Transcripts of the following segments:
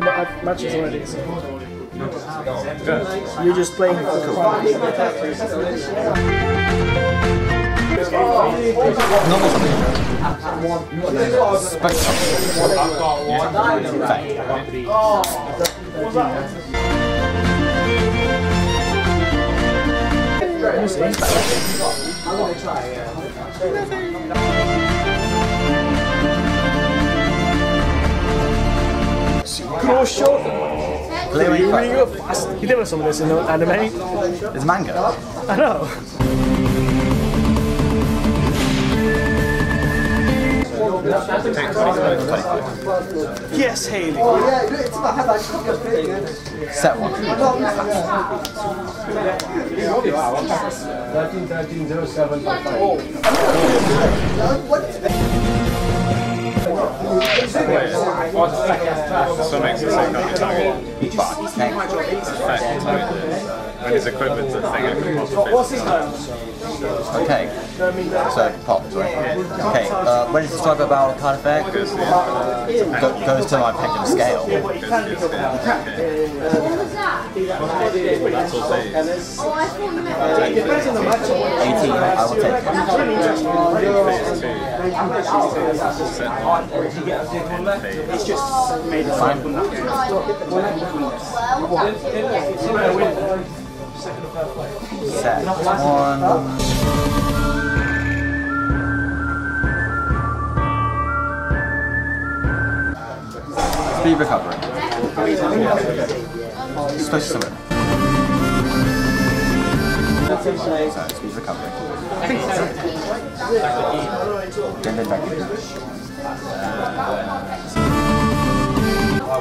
matches already. So. You're just playing for fun. Normal something. Special something. Fact. Crucial. Clearly You're really fact. fast. You did some of this in the anime. It's manga. I know. Yes, Haley. Set one. 13, 13, 07, So makes the same kind of target. But next. Effect target. And his equipment's a thing I can possibly Okay. So popped, right? Okay. Uh, when it's described about a card effect, Goes to go, goes to my pendulum scale. goes to the scale. Okay. That's all days. Oh, I thought you meant 18. I will take it. Phase two. Set one. End phase. Fine. Set one. Speed recovery. Special summon. So, speed recovery. Then, then, then.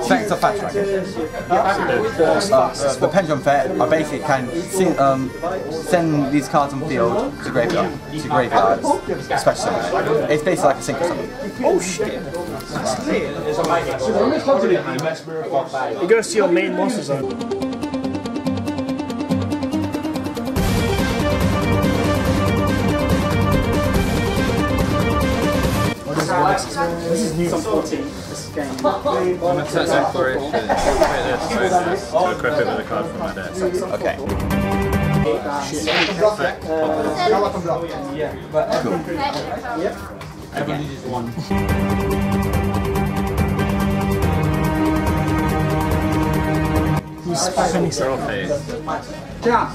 Thanks to Fast Track. Uh, the Pendulum Fair, I basically can sing, um, send these cards on the field to graveyard, to graveyards, special summon. It's basically like a single summon. Oh shit. It goes to your main monster zone. I'm a touch exploration. Put this, put this to equip it with a card from my deck. Okay. Effect. Pop it. Who's spamming his Draw phase.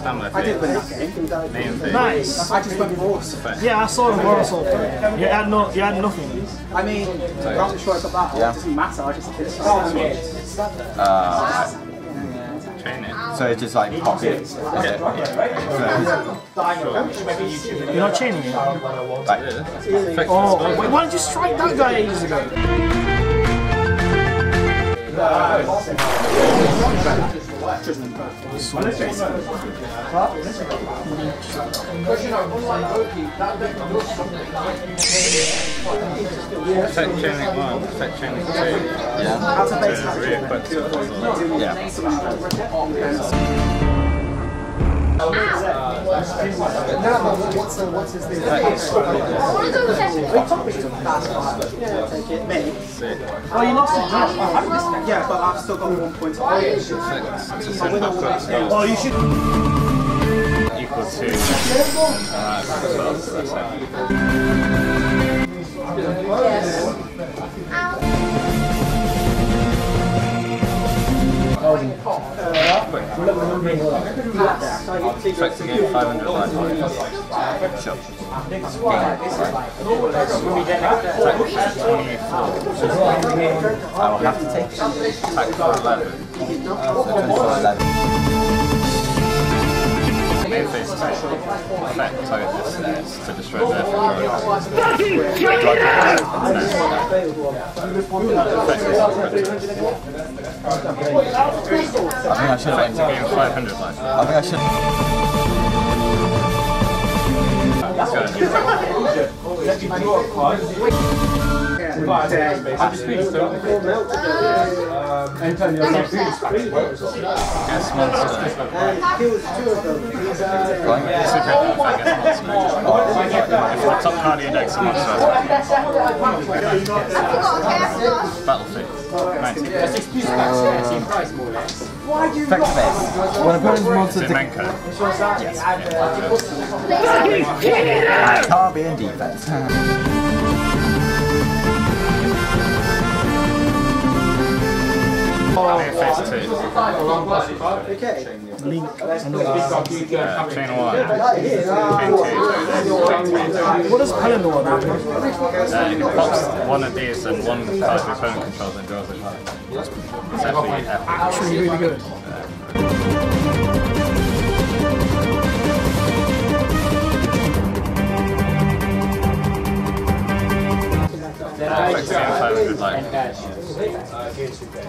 Stamina phase. Main phase. Nice. I just went force. Effect. Yeah, I saw the moral assault. You had no, you had nothing. I mean, I'm not sure I got that. Yeah. It doesn't matter. I just did it. Uh, Chain it. so it's just like pop it. That's it. You're not chaining it. Right. Effect. Oh, wait, why did you strike that guy ages ago? Effect chaining one. Effect chaining two. Yeah. To re-equip it as well. Yeah. What's the, what's his thing? I want to go check it. Take it. Me. Oh, you lost it. Josh. Yeah, but I've still got one point. Spells Oh, you should. equal to. As well. So that's. Effect to gain 500 life points. Sure. I will have to take it. Attack for 11. So 24, 11. Phase 2. Effect target this stairs to destroy their. I think I should have. gain 500 life. I think I should. Let's Oh, deck so much so. Battlefield. 90. Effective base. When opponent's monster in defense. Only a face two. Okay. Link. Uh, chain one. Chain two. What does Pellinore do? Uh, it pops one of these and one card your opponent controls and draws a card. It's. Actually really good.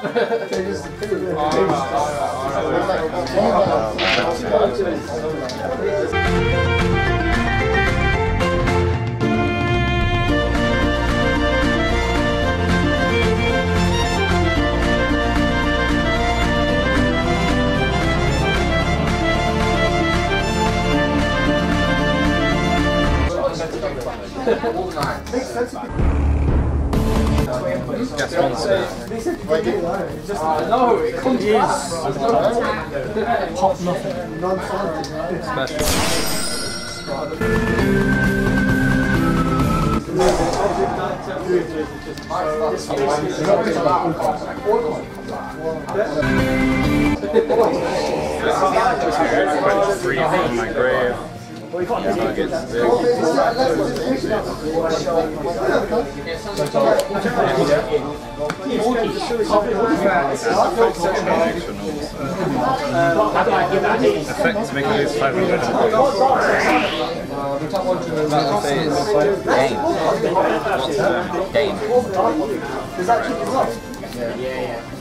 哈哈哈哈哈！This did your guy? These guys. Threat. Gas monster. Pop nothing. Special. Put three on my grave. Targets this. Effect to make it lose 500. Battle phase. Game. What's the game? Game.